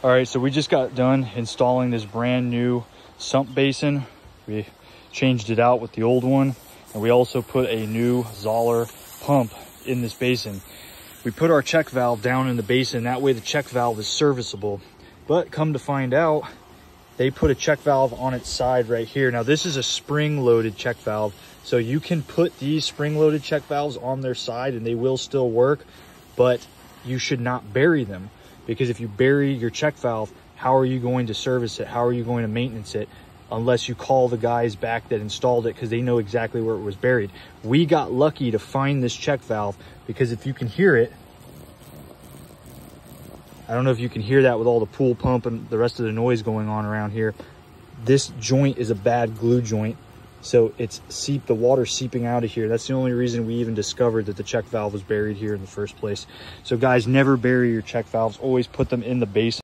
All right, so we just got done installing this brand new sump basin. We changed it out with the old one, and we also put a new Zoeller pump in this basin. We put our check valve down in the basin, that way the check valve is serviceable. But come to find out, they put a check valve on its side right here. Now this is a spring loaded check valve, so you can put these spring loaded check valves on their side and they will still work, but you should not bury them because if you bury your check valve, how are you going to service it? How are you going to maintenance it? Unless you call the guys back that installed it because they know exactly where it was buried. We got lucky to find this check valve because if you can hear it, I don't know if you can hear that with all the pool pump and the rest of the noise going on around here. This joint is a bad glue joint so it's seep the water seeping out of here. That's the only reason we even discovered that the check valve was buried here in the first place. So guys, never bury your check valves. Always put them in the base